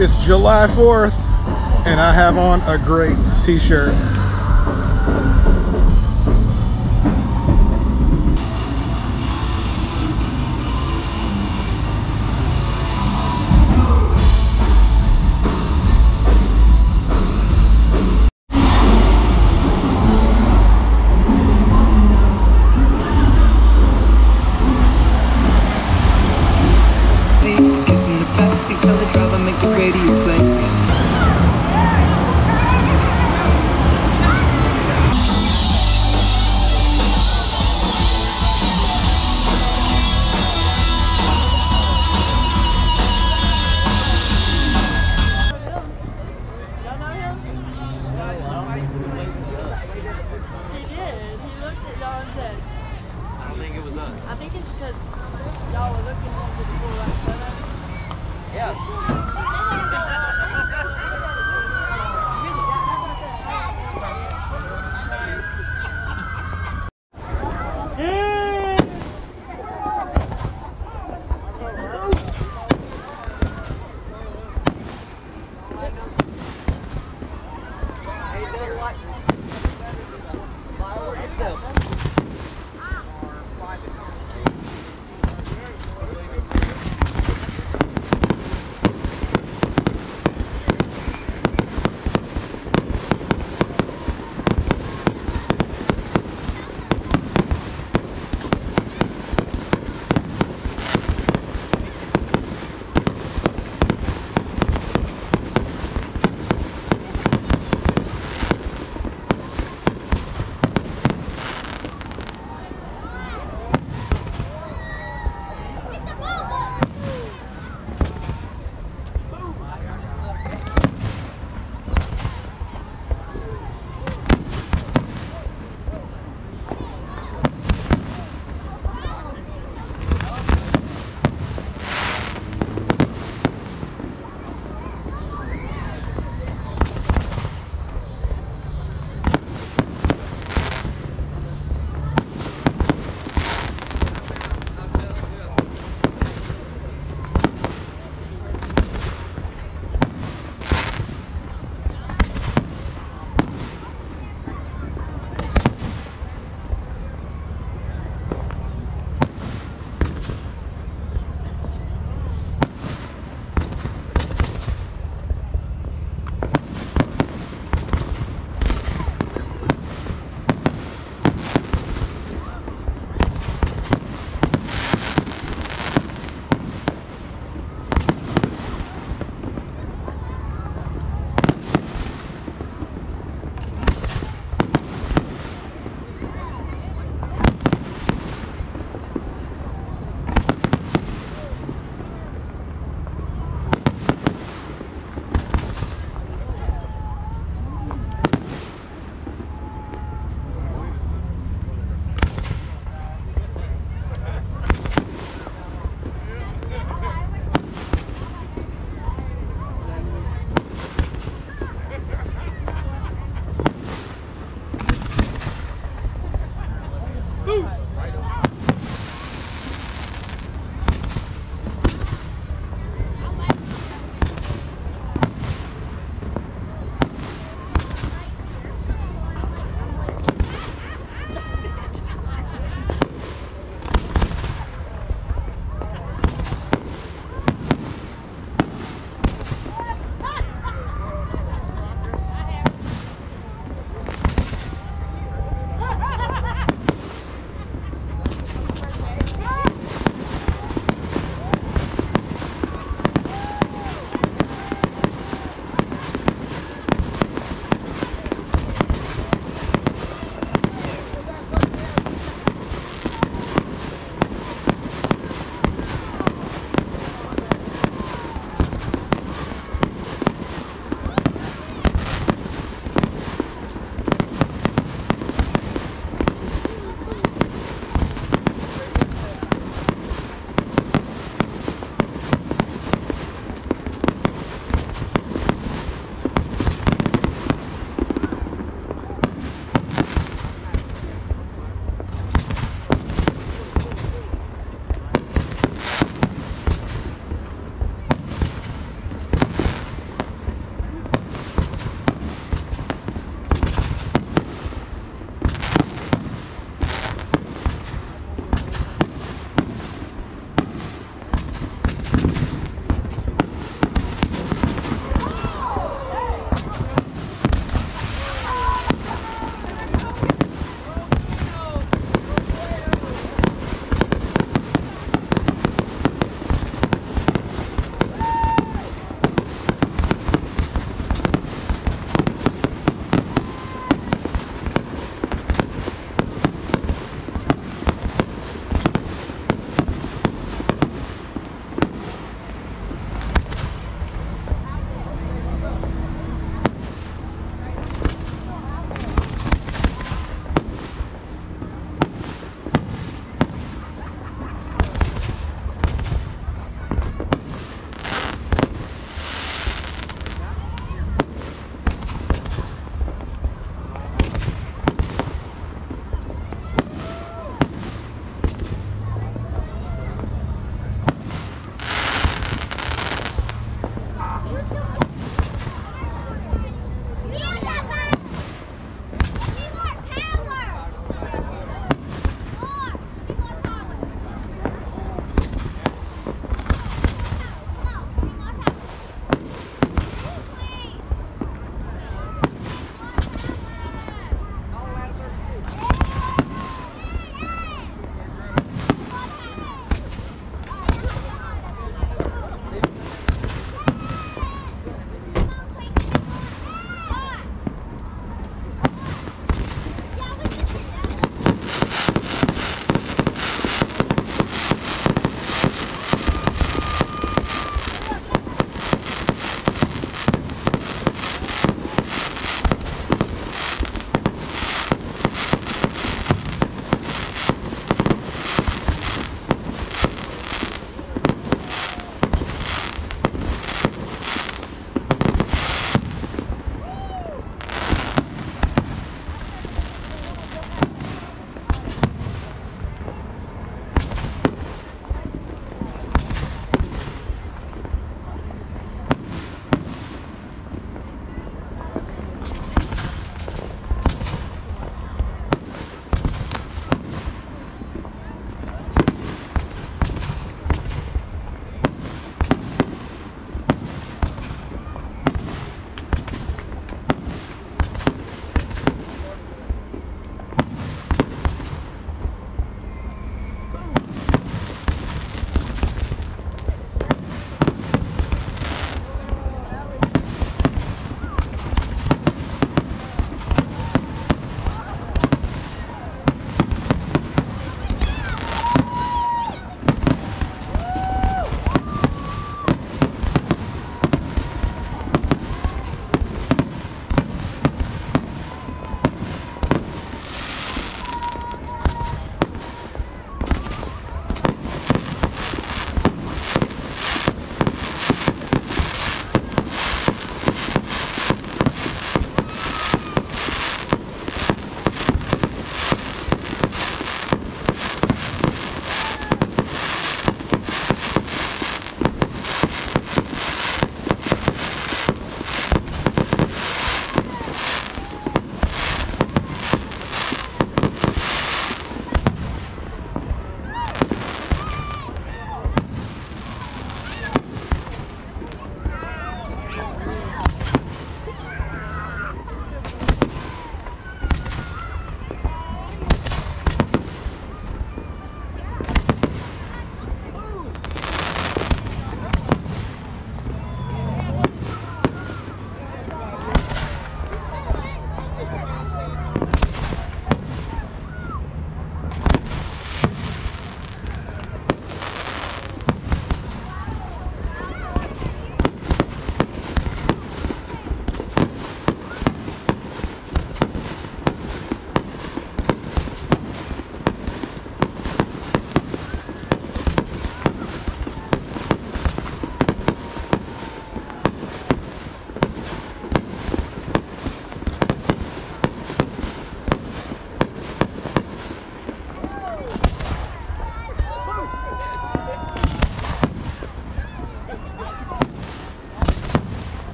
It's July 4th and I have on a great t-shirt.